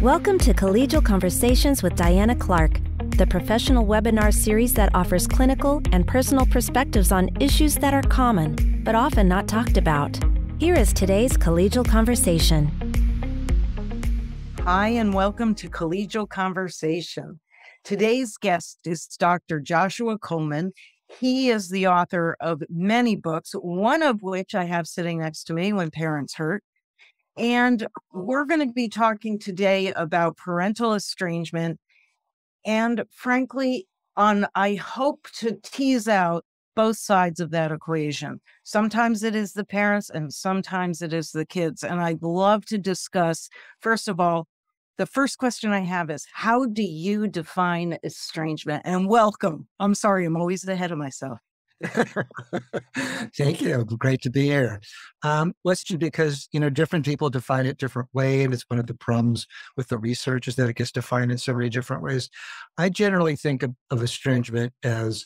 Welcome to Collegial Conversations with Diana Clark, the professional webinar series that offers clinical and personal perspectives on issues that are common, but often not talked about. Here is today's collegial conversation. Hi, and welcome to Collegial Conversation. Today's guest is Dr. Joshua Coleman. He is the author of many books, one of which I have sitting next to me, When Parents Hurt. And we're going to be talking today about parental estrangement. And frankly, on I hope to tease out both sides of that equation. Sometimes it is the parents and sometimes it is the kids. And I'd love to discuss, first of all, the first question I have is how do you define estrangement? And welcome. I'm sorry, I'm always ahead of myself. Thank you. Great to be here. Um, just because, you know, different people define it different way. And it's one of the problems with the research is that it gets defined in so many different ways. I generally think of, of estrangement as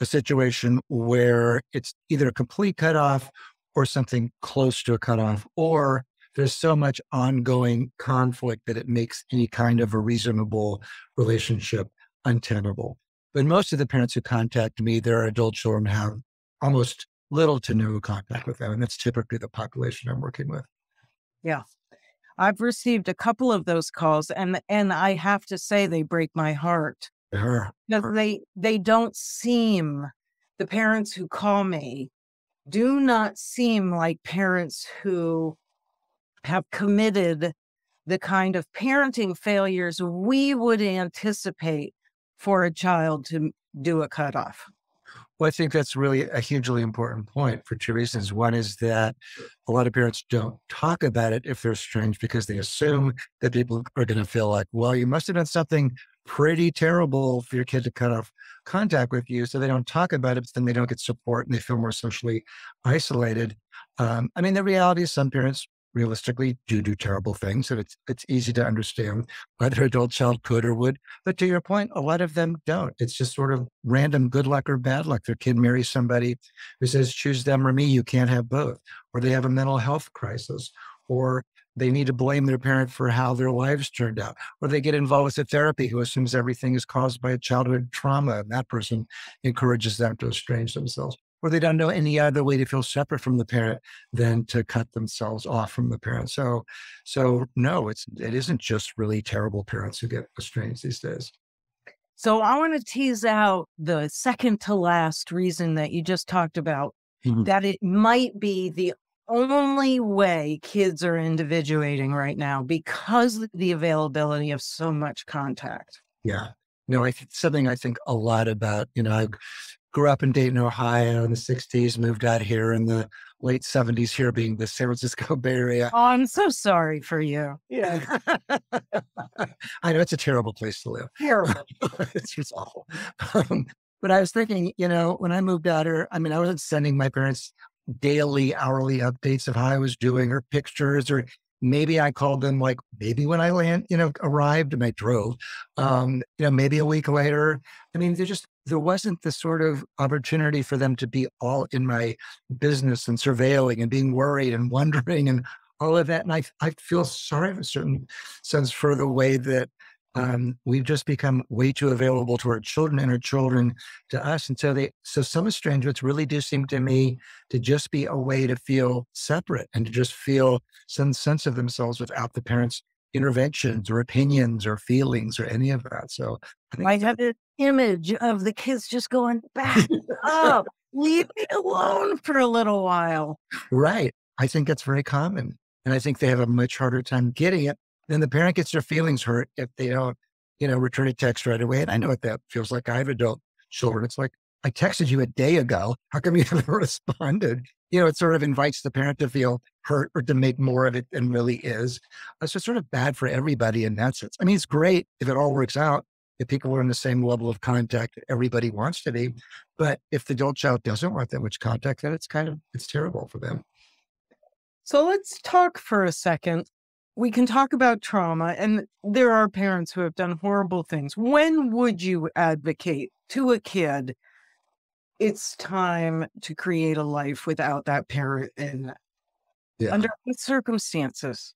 a situation where it's either a complete cutoff or something close to a cutoff, or there's so much ongoing conflict that it makes any kind of a reasonable relationship untenable. But most of the parents who contact me, their adult children have almost little to no contact with them. And that's typically the population I'm working with. Yeah. I've received a couple of those calls and and I have to say they break my heart. Because they they don't seem the parents who call me do not seem like parents who have committed the kind of parenting failures we would anticipate for a child to do a cutoff? Well, I think that's really a hugely important point for two reasons. One is that a lot of parents don't talk about it if they're estranged because they assume that people are going to feel like, well, you must have done something pretty terrible for your kid to cut off contact with you. So they don't talk about it, but then they don't get support and they feel more socially isolated. Um, I mean, the reality is some parents realistically do do terrible things. And it's, it's easy to understand whether adult child could or would. But to your point, a lot of them don't. It's just sort of random good luck or bad luck. Their kid marries somebody who says, choose them or me. You can't have both. Or they have a mental health crisis. Or they need to blame their parent for how their lives turned out. Or they get involved with a therapy who assumes everything is caused by a childhood trauma. And that person encourages them to estrange themselves or they don't know any other way to feel separate from the parent than to cut themselves off from the parent. So, so no, it's it isn't just really terrible parents who get estranged these days. So I want to tease out the second to last reason that you just talked about mm-hmm. that it might be the only way kids are individuating right now because of the availability of so much contact. Yeah. No, I think something I think a lot about, you know, I grew up in Dayton, Ohio in the 60s, moved out here in the late 70s, here being the San Francisco Bay Area. Oh, I'm so sorry for you. Yeah. I know it's a terrible place to live. Terrible. it's just awful. Um, but I was thinking, you know, when I moved out here, I mean, I wasn't sending my parents daily, hourly updates of how I was doing or pictures or maybe I called them like maybe when I land, you know, arrived and I drove, um, you know, maybe a week later. I mean, there just there wasn't the sort of opportunity for them to be all in my business and surveilling and being worried and wondering and all of that. And I, I feel sorry in a certain sense for the way that um, we've just become way too available to our children and our children to us. And so they, so some estrangements really do seem to me to just be a way to feel separate and to just feel some sense of themselves without the parents interventions or opinions or feelings or any of that. So I, think I have this image of the kids just going back up, leave me alone for a little while. Right. I think that's very common. And I think they have a much harder time getting it. Then the parent gets their feelings hurt if they don't, you know, return a text right away. And I know what that feels like. I have adult children. It's like, I texted you a day ago. How come you haven't responded? You know, it sort of invites the parent to feel hurt or to make more of it than really is. Uh, so it's sort of bad for everybody in that sense. I mean, it's great if it all works out, if people are in the same level of contact everybody wants to be. But if the adult child doesn't want that much contact, then it's kind of, it's terrible for them. So let's talk for a second. We can talk about trauma, and there are parents who have done horrible things. When would you advocate to a kid it's time to create a life without that parent and yeah. under what circumstances?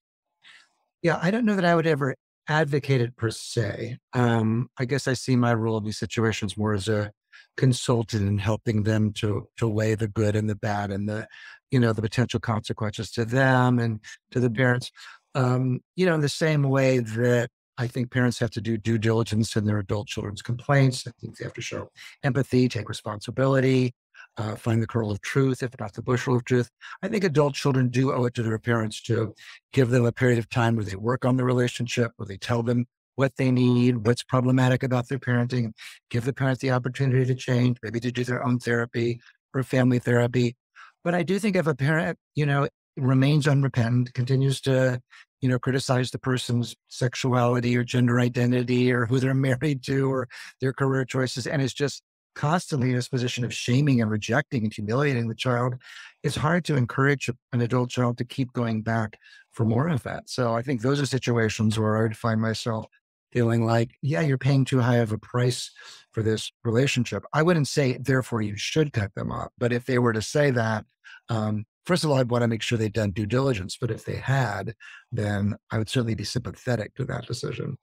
Yeah, I don't know that I would ever advocate it per se. Um, I guess I see my role in these situations more as a consultant in helping them to to weigh the good and the bad and the you know the potential consequences to them and to the parents. Um, you know, in the same way that I think parents have to do due diligence in their adult children's complaints. I think they have to show empathy, take responsibility, uh, find the kernel of truth, if not the bushel of truth. I think adult children do owe it to their parents to give them a period of time where they work on the relationship, where they tell them what they need, what's problematic about their parenting, give the parents the opportunity to change, maybe to do their own therapy or family therapy. But I do think if a parent, you know, remains unrepentant, continues to, you know, criticize the person's sexuality or gender identity or who they're married to or their career choices, and is just constantly in this position of shaming and rejecting and humiliating the child, it's hard to encourage an adult child to keep going back for more of that. So I think those are situations where I would find myself feeling like, yeah, you're paying too high of a price for this relationship. I wouldn't say, therefore, you should cut them off. But if they were to say that, um, first of all, I'd want to make sure they'd done due diligence. But if they had, then I would certainly be sympathetic to that decision.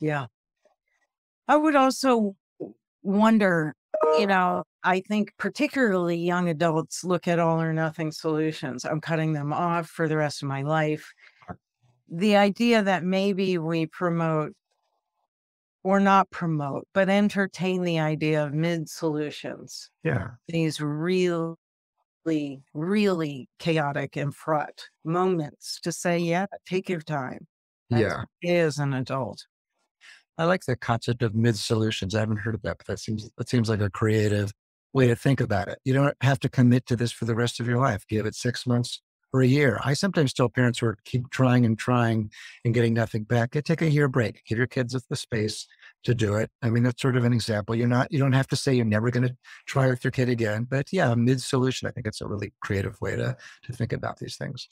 Yeah. I would also wonder you know, I think particularly young adults look at all or nothing solutions. I'm cutting them off for the rest of my life. The idea that maybe we promote or not promote, but entertain the idea of mid solutions. Yeah. These really, really chaotic and fraught moments to say, yeah, take your time. Yeah. As an adult. I like the concept of mid solutions. I haven't heard of that, but that seems that seems like a creative way to think about it. You don't have to commit to this for the rest of your life. Give it six months or a year. I sometimes tell parents who are keep trying and trying and getting nothing back, take a year break. Give your kids the space to do it. I mean, that's sort of an example. You're not, you don't have to say you're never going to try with your kid again, but yeah, mid solution. I think it's a really creative way to to think about these things.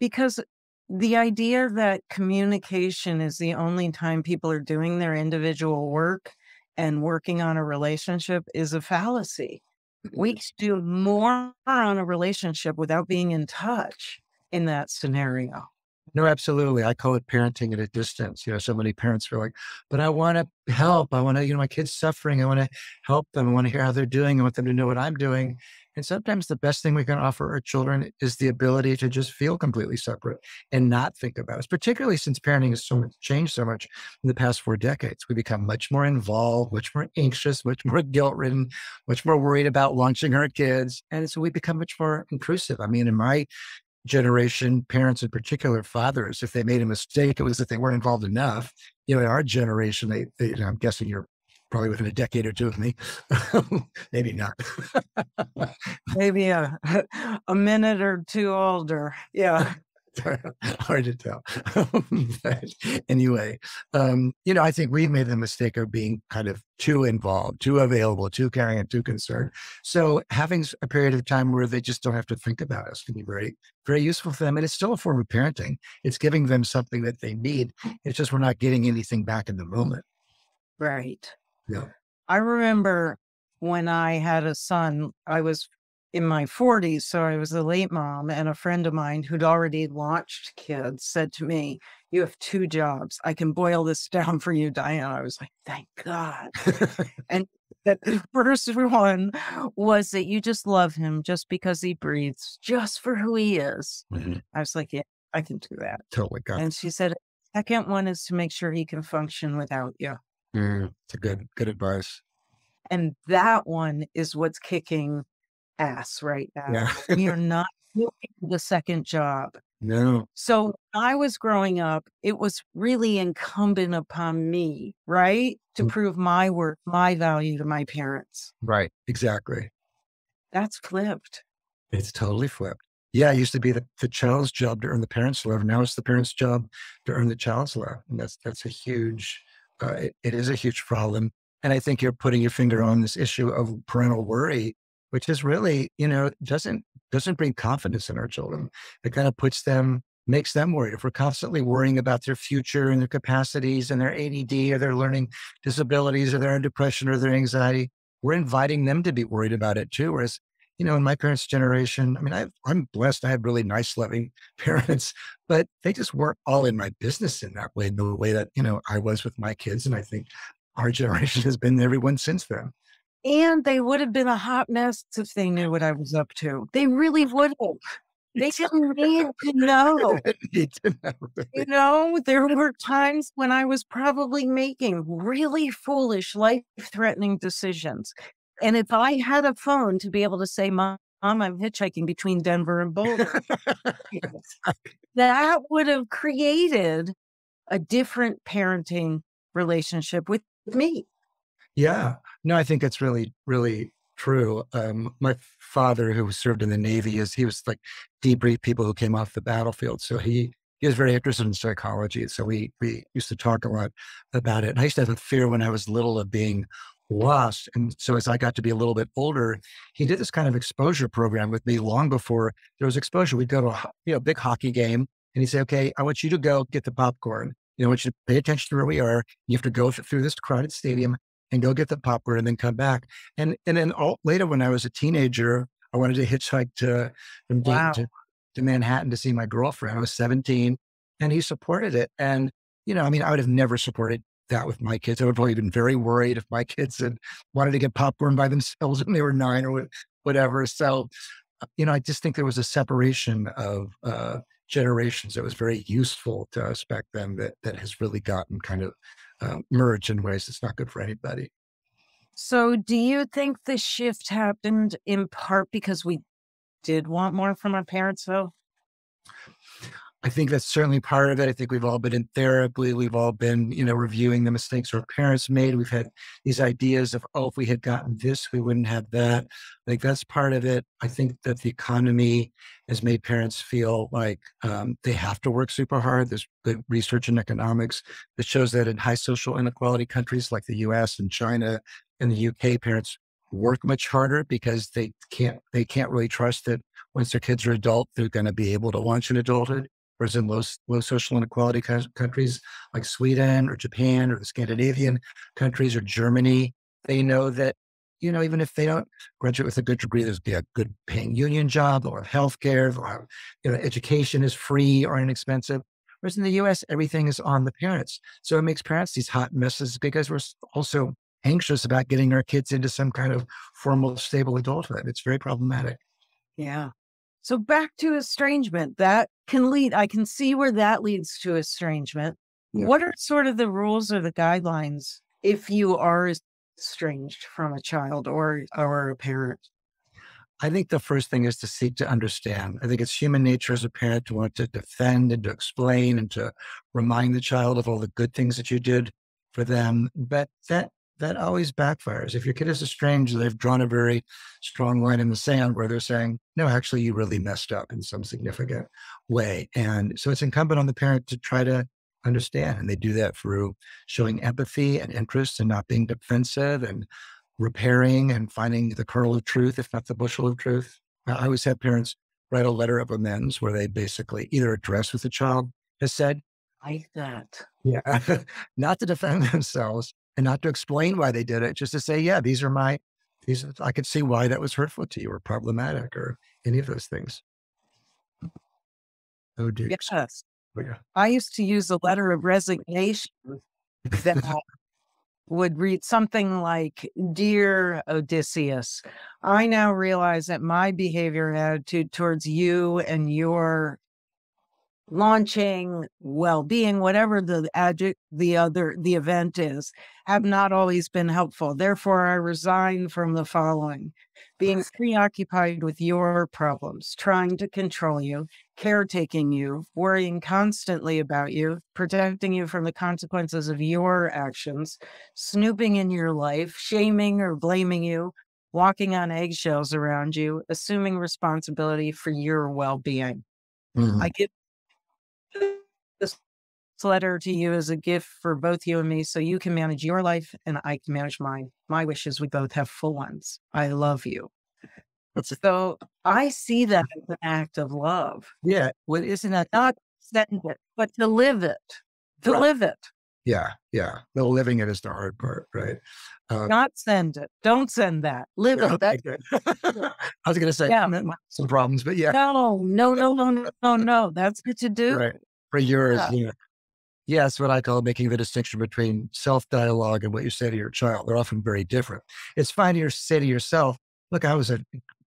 Because the idea that communication is the only time people are doing their individual work and working on a relationship is a fallacy. We mm-hmm. do more on a relationship without being in touch in that scenario. No, absolutely. I call it parenting at a distance. You know, so many parents are like, but I want to help. I want to, you know, my kid's suffering. I want to help them. I want to hear how they're doing. I want them to know what I'm doing. And sometimes the best thing we can offer our children is the ability to just feel completely separate and not think about us, particularly since parenting has so much changed so much in the past four decades. We become much more involved, much more anxious, much more guilt ridden, much more worried about launching our kids. And so we become much more intrusive. I mean, in my generation, parents in particular, fathers, if they made a mistake, it was that they weren't involved enough. You know, in our generation, they, they you know, I'm guessing you're probably within a decade or two of me. Maybe not. Maybe a, a minute or two older. Yeah. Hard to tell. but anyway, um, you know, I think we've made the mistake of being kind of too involved, too available, too caring, and too concerned. So having a period of time where they just don't have to think about us can be very, very useful for them. And it's still a form of parenting. It's giving them something that they need. It's just we're not getting anything back in the moment. Right. Yeah. I remember when I had a son, I was in my 40s, so I was a late mom, and a friend of mine who'd already launched kids said to me, You have two jobs. I can boil this down for you, Diane. I was like, Thank God. and that the first one was that you just love him just because he breathes, just for who he is. Mm-hmm. I was like, Yeah, I can do that. Totally. Got and she said, Second one is to make sure he can function without you. Mm, it's a good, good advice. And that one is what's kicking ass right now. Yeah. we are not doing the second job. No. So I was growing up, it was really incumbent upon me, right? To mm. prove my worth, my value to my parents. Right. Exactly. That's flipped. It's totally flipped. Yeah, it used to be the, the child's job to earn the parents' love. Now it's the parents' job to earn the child's love. And that's that's a huge uh, it, it is a huge problem. And I think you're putting your finger on this issue of parental worry, which is really, you know, doesn't doesn't bring confidence in our children. It kind of puts them, makes them worried. If we're constantly worrying about their future and their capacities and their ADD or their learning disabilities or their depression or their anxiety, we're inviting them to be worried about it too. Whereas you know, in my parents' generation, I mean, I, I'm blessed. I had really nice, loving parents, but they just weren't all in my business in that way, in the way that, you know, I was with my kids. And I think our generation has been everyone since then. And they would have been a hot mess if they knew what I was up to. They really would have. They didn't need to know. You know, there were times when I was probably making really foolish, life threatening decisions. And if I had a phone to be able to say, Mom, I'm hitchhiking between Denver and Boulder, that would have created a different parenting relationship with me. Yeah. No, I think it's really, really true. Um, my father, who served in the Navy, is he was like debrief people who came off the battlefield. So he he was very interested in psychology. So we we used to talk a lot about it. And I used to have a fear when I was little of being lost. And so as I got to be a little bit older, he did this kind of exposure program with me long before there was exposure. We'd go to a you know big hockey game and he'd say, Okay, I want you to go get the popcorn. You know, I want you to pay attention to where we are. You have to go through this crowded stadium and go get the popcorn and then come back. And and then all, later when I was a teenager, I wanted to hitchhike to, wow. to to Manhattan to see my girlfriend. I was 17 and he supported it. And, you know, I mean, I would have never supported that with my kids. I would probably been very worried if my kids had wanted to get popcorn by themselves when they were nine or whatever. So, uh, you know, I just think there was a separation of uh, generations that was very useful to us back then that that has really gotten kind of uh, merged in ways that's not good for anybody. So, do you think the shift happened in part because we did want more from our parents, though? I think that's certainly part of it. I think we've all been in therapy. We've all been, you know, reviewing the mistakes our parents made. We've had these ideas of, oh, if we had gotten this, we wouldn't have that. I think that's part of it. I think that the economy has made parents feel like um, they have to work super hard. There's good research in economics that shows that in high social inequality countries like the US and China and the UK, parents work much harder because they can't they can't really trust that once their kids are adult, they're going to be able to launch an adulthood. Whereas in low, low social inequality countries like Sweden or Japan or the Scandinavian countries or Germany, they know that, you know, even if they don't graduate with a good degree, there's be a good paying union job, have health care, you know, education is free or inexpensive. Whereas in the US, everything is on the parents. So it makes parents these hot messes because we're also anxious about getting our kids into some kind of formal, stable adulthood. It's very problematic. Yeah. So back to estrangement, that can lead, I can see where that leads to estrangement. Yeah. What are sort of the rules or the guidelines if you are estranged from a child or or a parent? I think the first thing is to seek to understand. I think it's human nature as a parent to want to defend and to explain and to remind the child of all the good things that you did for them. But that that always backfires. If your kid is estranged, they've drawn a very strong line in the sand where they're saying, no, actually, you really messed up in some significant way. And so it's incumbent on the parent to try to understand. And they do that through showing empathy and interest and not being defensive and repairing and finding the kernel of truth, if not the bushel of truth. I always have parents write a letter of amends where they basically either address what the child has said. Like that. Yeah. not to defend themselves, and not to explain why they did it, just to say, yeah, these are my, these, I could see why that was hurtful to you or problematic or any of those things. Oh, dear. Yes. Oh, yeah. I used to use a letter of resignation that would read something like, Dear Odysseus, I now realize that my behavior and attitude towards you and your launching, well-being, whatever the adject, the other, the event is, have not always been helpful. Therefore, I resign from the following being preoccupied with your problems, trying to control you, caretaking you, worrying constantly about you, protecting you from the consequences of your actions, snooping in your life, shaming or blaming you, walking on eggshells around you, assuming responsibility for your well being. Mm-hmm. I give this letter to you as a gift for both you and me so you can manage your life and I can manage mine. My wish is we both have full ones. I love you. So I see that as an act of love. Yeah. Well, isn't that not send it, but to live it, to right. live it. Yeah, yeah. The living it is the hard part, right? Uh, Not send it. Don't send that. Live it. That, I was going to say yeah. some problems, but yeah. No, no, no, no, no, no. That's good to do. Right. For yours, yeah. yeah. Yes, what I call making the distinction between self dialogue and what you say to your child. They're often very different. It's fine to say to yourself, look, I was a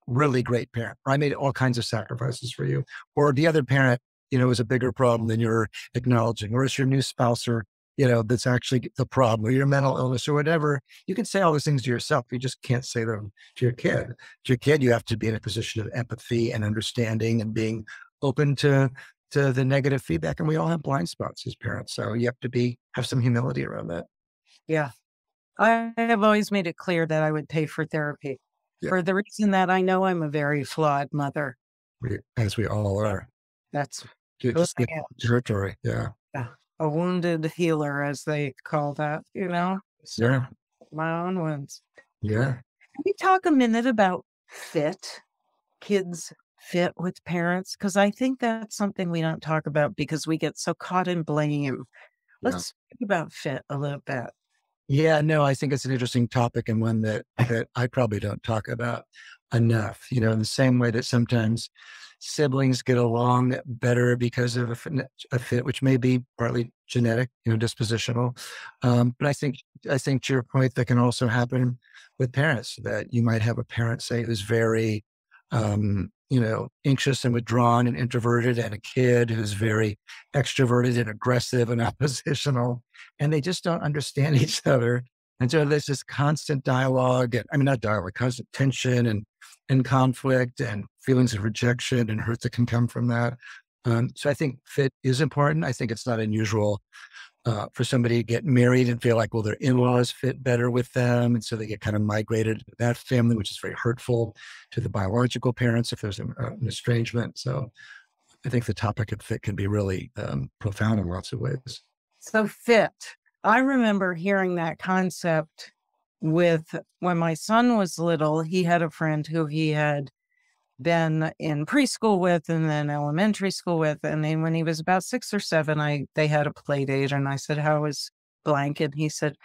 really great parent. I made all kinds of sacrifices for you. Or the other parent, you know, is a bigger problem than you're acknowledging. Or it's your new spouse or, you know, that's actually the problem or your mental illness or whatever. You can say all those things to yourself. You just can't say them to your kid. To your kid, you have to be in a position of empathy and understanding and being open to to the negative feedback. And we all have blind spots as parents. So you have to be, have some humility around that. Yeah. I have always made it clear that I would pay for therapy yeah. for the reason that I know I'm a very flawed mother. As we all are. That's just territory. Yeah. yeah. A wounded healer, as they call that, you know? Yeah. My own wounds. Yeah. Can we talk a minute about fit? Kids fit with parents? Because I think that's something we don't talk about because we get so caught in blame. Let's yeah. talk about fit a little bit. Yeah, no, I think it's an interesting topic and one that that I probably don't talk about enough. You know, in the same way that sometimes siblings get along better because of a fit, a fit which may be partly genetic, you know, dispositional. Um, but I think I think to your point, that can also happen with parents. That you might have a parent say who's very um, you know, anxious and withdrawn and introverted, and a kid who's very extroverted and aggressive and oppositional, and they just don't understand each other. And so there's this constant dialogue, and I mean, not dialogue, constant tension and, and conflict and feelings of rejection and hurt that can come from that. Um, so I think fit is important. I think it's not unusual uh, for somebody to get married and feel like, well, their in-laws fit better with them. And so they get kind of migrated to that family, which is very hurtful to the biological parents if there's an, uh, an estrangement. So I think the topic of fit can be really um, profound in lots of ways. So fit. I remember hearing that concept with when my son was little, he had a friend who he had been in preschool with and then elementary school with. And then when he was about six or seven, I they had a play date and I said, How was blank? And he said,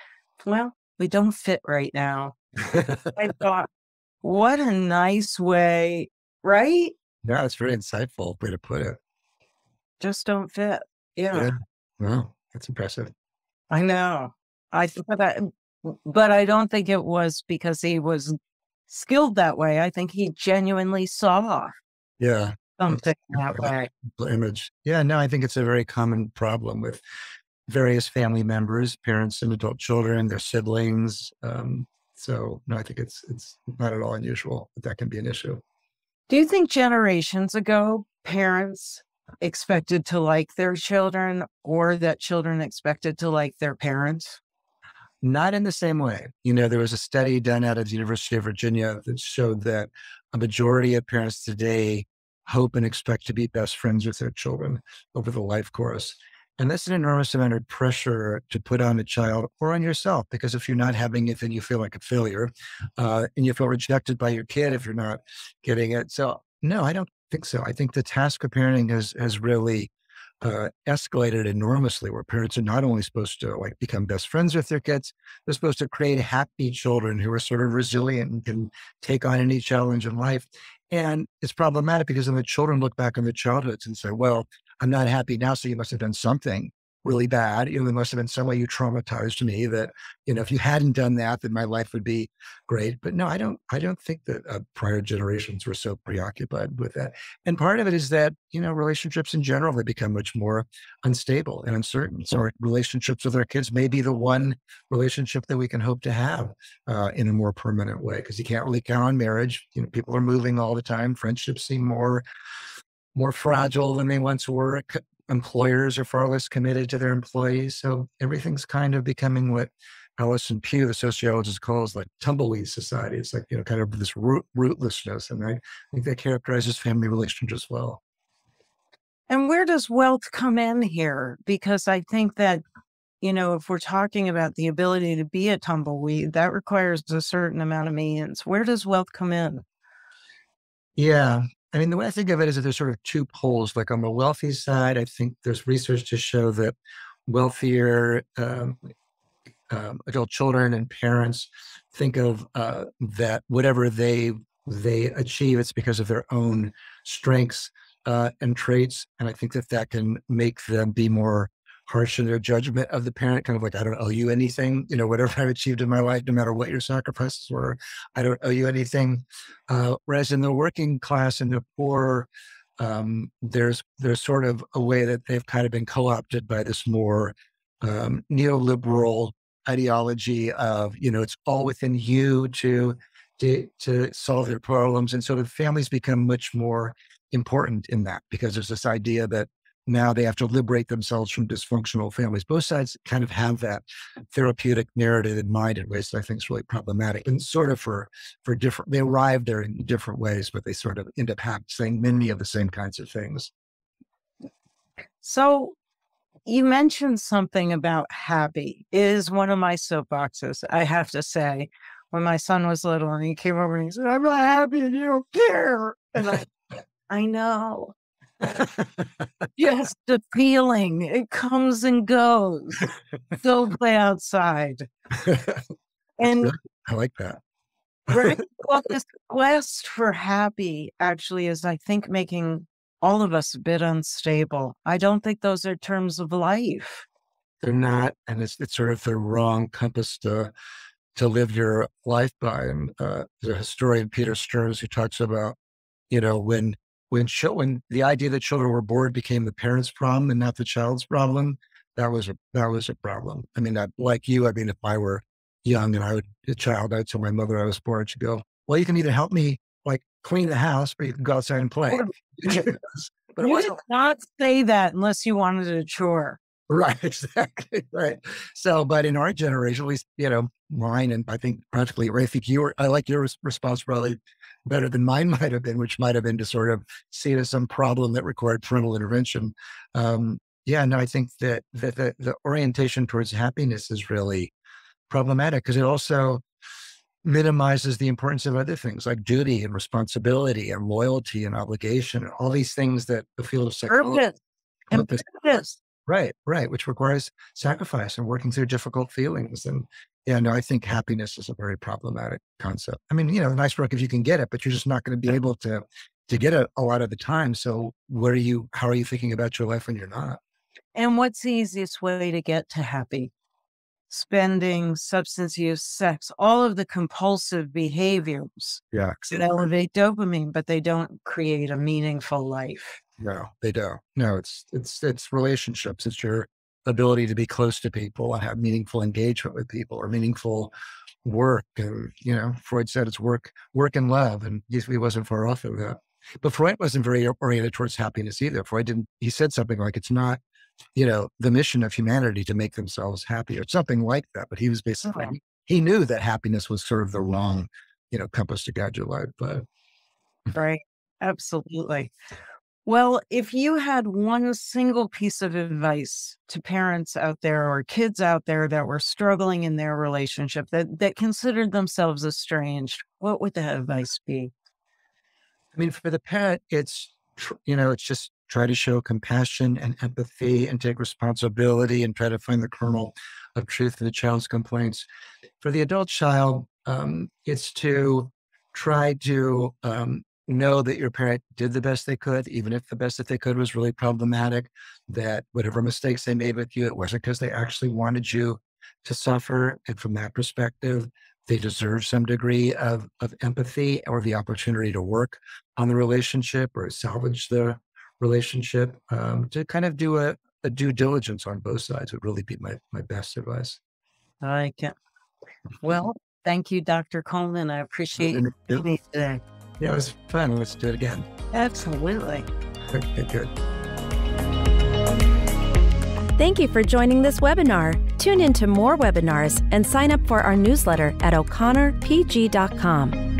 Well, we don't fit right now. I thought, what a nice way, right? Yeah, it's very insightful way to put it. Just don't fit. Yeah. yeah. Wow, that's impressive. I know. I thought that, but I don't think it was because he was skilled that way. I think he genuinely saw yeah something that way. Image. Yeah, no, I think it's a very common problem with various family members, parents and adult children, their siblings. Um, so no, I think it's it's not at all unusual that that can be an issue. Do you think generations ago parents expected to like their children or that children expected to like their parents? Not in the same way. You know, there was a study done out of the University of Virginia that showed that a majority of parents today hope and expect to be best friends with their children over the life course. And that's an enormous amount of pressure to put on a child or on yourself, because if you're not having it, then you feel like a failure uh, and you feel rejected by your kid if you're not getting it. So, no, I don't think so. I think the task of parenting has, has really uh, escalated enormously where parents are not only supposed to like become best friends with their kids, they're supposed to create happy children who are sort of resilient and can take on any challenge in life. And it's problematic because then the children look back on their childhoods and say, well, I'm not happy now, so you must have done something really bad. You know, there must have been some way you traumatized me that, you know, if you hadn't done that, then my life would be great. But no, I don't, I don't think that uh, prior generations were so preoccupied with that. And part of it is that, you know, relationships in general, they become much more unstable and uncertain. So our relationships with our kids may be the one relationship that we can hope to have uh, in a more permanent way because you can't really count on marriage. You know, people are moving all the time. Friendships seem more, more fragile than they once were employers are far less committed to their employees. So everything's kind of becoming what Alison Pugh, the sociologist, calls like tumbleweed society. It's like, you know, kind of this root, rootlessness. And I think that characterizes family relationships well. And where does wealth come in here? Because I think that, you know, if we're talking about the ability to be a tumbleweed, that requires a certain amount of means. Where does wealth come in? Yeah. I mean, the way I think of it is that there's sort of two poles. Like on the wealthy side, I think there's research to show that wealthier um, um, adult children and parents think of uh, that whatever they they achieve, it's because of their own strengths uh, and traits, and I think that that can make them be more harsh in their judgment of the parent, kind of like, I don't owe you anything. You know, whatever I've achieved in my life, no matter what your sacrifices were, I don't owe you anything. Uh, whereas in the working class and the poor, um, there's there's sort of a way that they've kind of been co-opted by this more um, neoliberal ideology of you know it's all within you to to to solve their problems, and so the families become much more important in that because there's this idea that now they have to liberate themselves from dysfunctional families. Both sides kind of have that therapeutic narrative in mind in ways that I think is really problematic and sort of for, for different, they arrive there in different ways, but they sort of end up saying many of the same kinds of things. So you mentioned something about happy it is one of my soapboxes, I have to say. When my son was little and he came over and he said, I'm not happy and you don't care. And I, I know. Just the feeling. It comes and goes. Go play outside. And I like that. right. Well, this quest for happy actually is, I think, making all of us a bit unstable. I don't think those are terms of life. They're not, and it's it's sort of the wrong compass to to live your life by. And uh, the historian Peter Stearns who talks about, you know, when when when the idea that children were bored became the parents' problem and not the child's problem, that was a that was a problem. I mean, like you, I mean, if I were young and I would a child, I'd tell my mother I was bored. She'd go, "Well, you can either help me like clean the house, or you can go outside and play." but you did not say that unless you wanted a chore. Right, exactly. Right. So, but in our generation, at least, you know, mine and I think practically, I think you were, I like your response probably better than mine might have been, which might have been to sort of see it as some problem that required parental intervention. Um, yeah, no, I think that, that the, the orientation towards happiness is really problematic because it also minimizes the importance of other things like duty and responsibility and loyalty and obligation, and all these things that the field of psychology. Purpose. And purpose. Right, right, which requires sacrifice and working through difficult feelings. And yeah, no, I think happiness is a very problematic concept. I mean, you know, nice work if you can get it, but you're just not going to be able to to get it a lot of the time. So where are you how are you thinking about your life when you're not? And what's the easiest way to get to happy? Spending, substance use, sex, all of the compulsive behaviors yeah. that elevate dopamine, but they don't create a meaningful life. No, they don't. No, it's it's it's relationships. It's your ability to be close to people and have meaningful engagement with people or meaningful work. And, you know, Freud said it's work, work and love. And he wasn't far off of that. But Freud wasn't very oriented towards happiness either. Freud didn't, he said something like, it's not, you know, the mission of humanity to make themselves happy or something like that. But he was basically, oh. he knew that happiness was sort of the wrong, you know, compass to guide your life. But right. Absolutely. Well, if you had one single piece of advice to parents out there or kids out there that were struggling in their relationship that that considered themselves estranged, what would that advice be? I mean, for the parent, it's you know, it's just try to show compassion and empathy and take responsibility and try to find the kernel of truth in the child's complaints. For the adult child, um, it's to try to um, know that your parent did the best they could, even if the best that they could was really problematic, that whatever mistakes they made with you, it wasn't because they actually wanted you to suffer. And from that perspective, they deserve some degree of, of empathy or the opportunity to work on the relationship or salvage the relationship. Um, to kind of do a, a, due diligence on both sides would really be my, my best advice. I can. Well, thank you, Dr. Coleman. I appreciate you today. Yeah, it was fun. Let's do it again. Absolutely. Okay, good. Thank you for joining this webinar. Tune in to more webinars and sign up for our newsletter at o'connorpg.com.